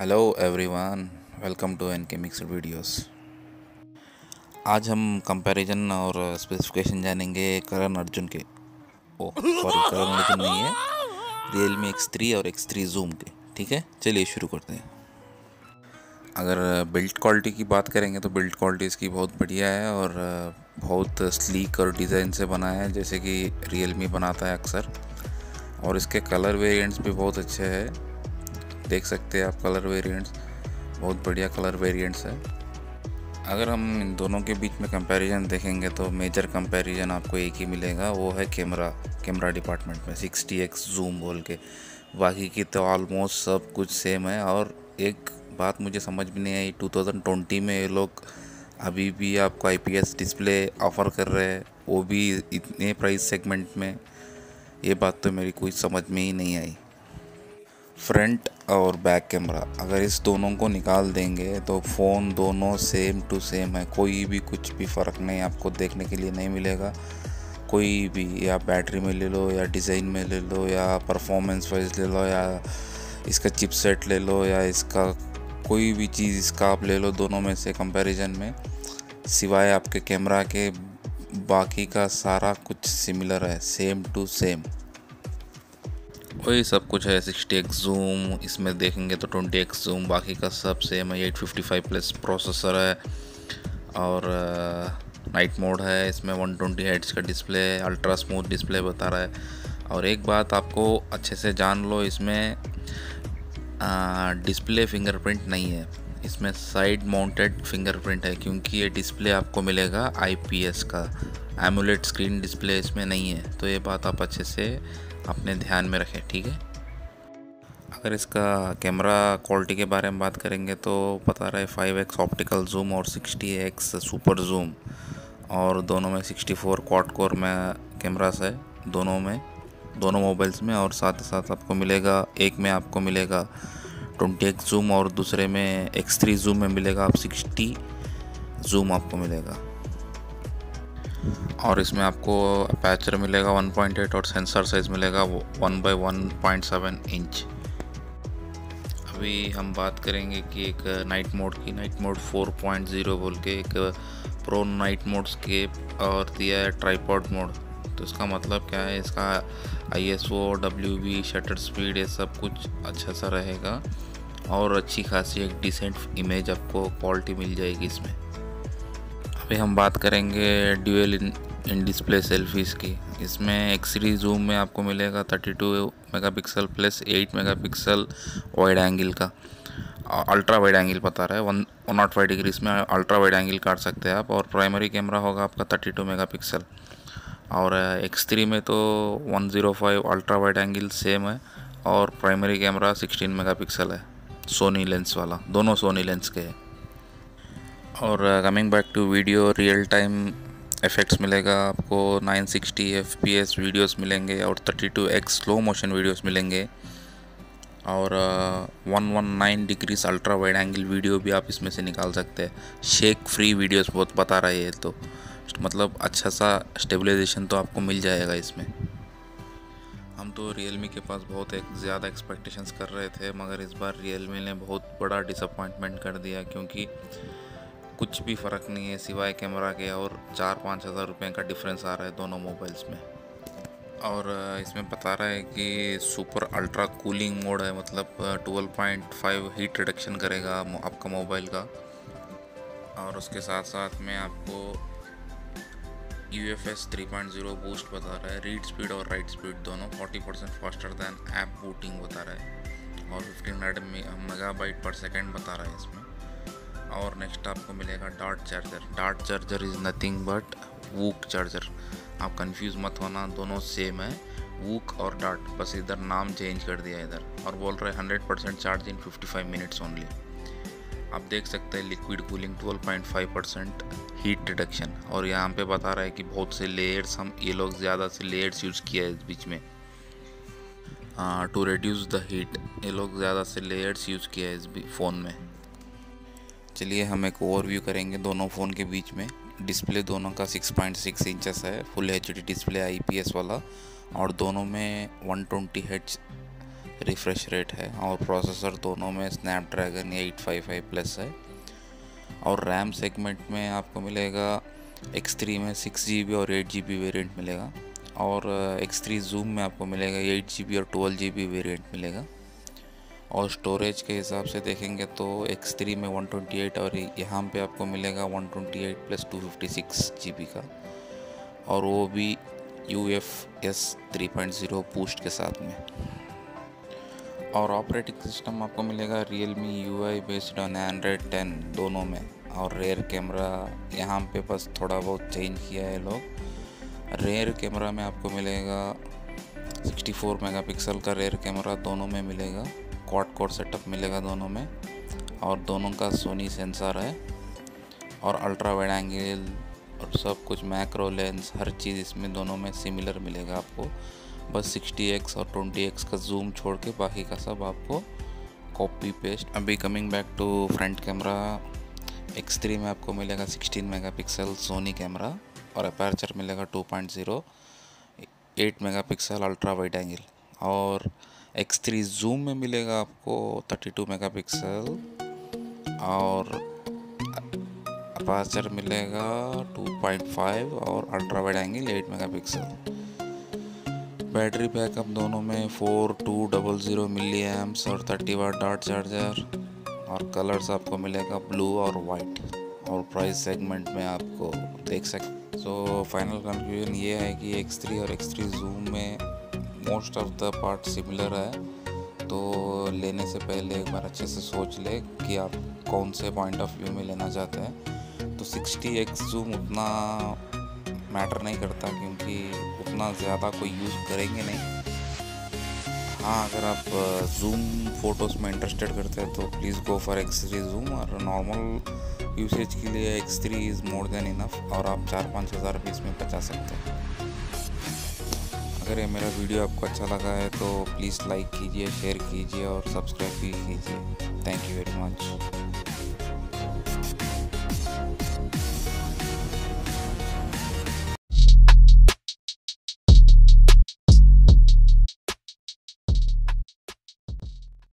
Hello everyone welcome to N K mixed videos आज हम comparison और स्पेसिफिकेशन जानेंगे करण अर्जुन के। ओ सॉरी करण अर्जुन नहीं है। रियल मी एक्स थ्री और एक्स थ्री जूम के। ठीक है? चलिए शुरू करते हैं। अगर बिल्ड क्वालिटी की बात करेंगे तो बिल्ड क्वालिटी इसकी बहुत बढ़िया है और बहुत स्लीक और डिज़ाइन से बना है, जैसे कि रियल मी बनाता है अक्सर। और इसके कलर वेरिएंट्स भी बहुत अच्छे हैं। देख सकते हैं आप कलर वेरिएंट्स बहुत बढ़िया कलर वेरिएंट्स है। अगर हम इन दोनों के बीच में कंपैरिजन देखेंगे तो मेजर कंपैरिजन आपको एक ही मिलेगा, वो है कैमरा कैमरा डिपार्टमेंट में, सिक्सटी एक्स, जूम बोल के। बाकी की तो ऑलमोस्ट सब कुछ सेम है और एक बात मुझे समझ में नहीं आई 2020 में ये लोग अभी भी आपको आईपीएस डिस्प्ले ऑफ़र कर रहे हैं, वो भी इतने प्राइस सेगमेंट में, ये बात तो मेरी कोई समझ में ही नहीं आई। फ्रंट और बैक कैमरा अगर इस दोनों को निकाल देंगे तो फ़ोन दोनों सेम टू सेम है, कोई भी कुछ भी फ़र्क नहीं, आपको देखने के लिए नहीं मिलेगा। कोई भी, या बैटरी में ले लो, या डिज़ाइन में ले लो, या परफॉर्मेंस वाइज ले लो, या इसका चिपसेट ले लो, या इसका कोई भी चीज़ इसका आप ले लो दोनों में से कंपैरिजन में, सिवाय आपके कैमरा के, बाकी का सारा कुछ सिमिलर है सेम टू सेम वही सब कुछ है सिक्सटी एक्स जूम इसमें देखेंगे तो ट्वेंटी एक्स जूम बाकी का सब सेम है eight fifty five plus processor है, और नाइट मोड है, इसमें वन ट्वेंटी का डिस्प्ले अल्ट्रा स्मूथ डिस्प्ले बता रहा है। और एक बात आपको अच्छे से जान लो, इसमें डिस्प्ले फिंगरप्रिंट नहीं है। इसमें साइड माउंटेड फिंगरप्रिंट है, क्योंकि ये डिस्प्ले आपको मिलेगा आईपीएस का। एमुलेट स्क्रीन डिस्प्ले इसमें नहीं है तो ये बात आप अच्छे से अपने ध्यान में रखें, ठीक है? अगर इसका कैमरा क्वालिटी के बारे में बात करेंगे तो बता रहा है फाइव एक्स ऑप्टिकल जूम और सिक्सटी एक्स सुपर जूम और दोनों में सिक्सटी फोर क्वाड कोर में कैमरास है, दोनों में, दोनों मोबाइल्स में और साथ ही साथ आपको मिलेगा, एक में आपको मिलेगा ट्वेंटी एक्स जूम और दूसरे में एक्स थ्री जूम में मिलेगा, आप सिक्सटी जूम आपको मिलेगा। और इसमें आपको अपैचर मिलेगा 1.8 और सेंसर साइज़ मिलेगा one by one point seven inch अभी हम बात करेंगे कि एक नाइट मोड की नाइट मोड 4.0 बोल के एक प्रो नाइट मोड स्केप और दिया है ट्राईपॉड मोड तो इसका मतलब क्या है? इसका I S O W B shutter speed ये सब कुछ अच्छा सा रहेगा और अच्छी खासी एक डिसेंट इमेज आपको क्वालिटी मिल जाएगी इसमें। अभी हम बात करेंगे dual in, in display selfies की। इसमें एक्सरी जूम में आपको मिलेगा 32 megapixel plus 8 megapixel wide angle का। अल्ट्रा वाइड एंगल बता रहा है। One one nought five degree इसमें अल्ट्रा वाइड एंगल काट सकते हैं आप और प्राइमरी कैमरा होगा आपका थर्टी टू मेगा पिक्सल और एक्स थ्री में तो 105 अल्ट्रा वाइड एंगल सेम है और primary camera sixteen mega pixel है सोनी लेंस वाला। दोनों सोनी लेंस के हैं। और coming back to video real time effects मिलेगा आपको 960 एफ़ वीडियोस मिलेंगे और 32 एक्स स्लो मोशन वीडियोस मिलेंगे। और one one nine degrees ultra wide angle video भी आप इसमें से निकाल सकते हैं। शेक फ्री वीडियोस बहुत बता रहा है तो। मतलब अच्छा सा स्टेबलाइजेशन तो आपको मिल जाएगा इसमें। हम तो रियल के पास बहुत एक ज़्यादा एक्सपेक्टेशंस कर रहे थे, मगर इस बार रियल ने बहुत बड़ा डिसअपॉइंटमेंट कर दिया क्योंकि कुछ भी फ़र्क नहीं है, सिवाय कैमरा के और चार पाँच हज़ार रुपये का डिफरेंस आ रहा है दोनों मोबाइल्स में। और इसमें बता रहा है कि सुपर अल्ट्रा कूलिंग मोड है मतलब 12.5 हीट रिडक्शन करेगा आपका मोबाइल का। और उसके साथ साथ में आपको U F S three point zero boost बता रहा है रीड स्पीड और राइट स्पीड दोनों 40 percent faster than app booting बता रहा है। और 15 मेगा बाइट पर सेकेंड बता रहा है इसमें। और नेक्स्ट आपको मिलेगा Dart charger Dart charger is nothing but VOOC charger आप कंफ्यूज मत होना, दोनों सेम है। वूक और डार्ट बस इधर नाम चेंज कर दिया इधर। और बोल रहे hundred percent charge in fifty five minutes only आप देख सकते हैं liquid cooling twelve point five percent heat reduction और यहाँ पे बता रहा है कि बहुत से लेयर्स हम ये लोग ज़्यादा से लेयर्स यूज़ किया है इस बीच में। टू रिड्यूस द हीट ये लोग ज़्यादा से लेयर्स यूज़ किया है इस फ़ोन में। चलिए हम एक ओवरव्यू करेंगे दोनों फ़ोन के बीच में। डिस्प्ले दोनों का 6.6 पॉइंट इंचेस है फुल एचडी डिस्प्ले आईपीएस वाला। और दोनों में 120 ट्वेंटी रिफ़्रेश रेट है। और प्रोसेसर दोनों में स्नैपड्रैगन 855 प्लस है। और रैम सेगमेंट में आपको मिलेगा एक्स थ्री में सिक्स जी बी और एट जी बी वेरियंट मिलेगा। और एक्स थ्री जूम में आपको मिलेगा एट जी बी और ट्वेल्व जी बी वेरियंट मिलेगा। और स्टोरेज के हिसाब से देखेंगे तो एक्स थ्री में वन ट्वेंटी एट और यहाँ पे आपको मिलेगा one twenty eight plus two fifty का। और वो भी U F S three point zero boost के साथ में। और ऑपरेटिंग सिस्टम आपको मिलेगा Realme U I based on Android ten दोनों में। और रेयर कैमरा यहाँ पे बस थोड़ा बहुत चेंज किया है लोग। रेयर कैमरा में आपको मिलेगा 64 मेगापिक्सल का रेयर कैमरा दोनों में मिलेगा। क्वाड कोर सेटअप मिलेगा दोनों में। और दोनों का सोनी सेंसर है। और अल्ट्रा वाइड एंगल और सब कुछ मैक्रो लेंस हर चीज़ इसमें दोनों में सिमिलर मिलेगा आपको। बस 60x और 20x का जूम छोड़ के बाकी का सब आपको कॉपी पेस्ट अभी coming back to front camera X3 में आपको मिलेगा 16 मेगापिक्सल सोनी कैमरा और अपर्चर मिलेगा 2.0 8 मेगापिक्सल अल्ट्रा वाइड एंगल और X3 जूम में मिलेगा आपको 32 मेगापिक्सल और अपाचर मिलेगा 2.5 और ultra wide angle 8 megapixel battery backup दोनों में four two double zero milli amps और थर्टी वाट डाट चार्जर और कलर्स आपको मिलेगा ब्लू और वाइट और प्राइस सेगमेंट में आपको देख सकते सो फाइनल कंक्लूजन ये है कि एक्स थ्री और एक्स थ्री जूम में most of the part similar है। तो लेने से पहले एक बार अच्छे से सोच ले कि आप कौन से पॉइंट ऑफ़ व्यू में लेना चाहते हैं। तो 60 एक्स जूम उतना मैटर नहीं करता क्योंकि उतना ज़्यादा कोई यूज़ करेंगे नहीं। हाँ अगर आप जूम फ़ोटोज़ में इंटरेस्टेड करते हैं तो please go for X three zoom और नॉर्मल यूसेज के लिए X three is more than enough और आप चार पाँच हज़ार भी इसमें बचा सकते हैं। अगर ये मेरा वीडियो आपको अच्छा लगा है तो प्लीज़ लाइक कीजिए शेयर कीजिए और सब्सक्राइब भी कीजिए. Thank you very much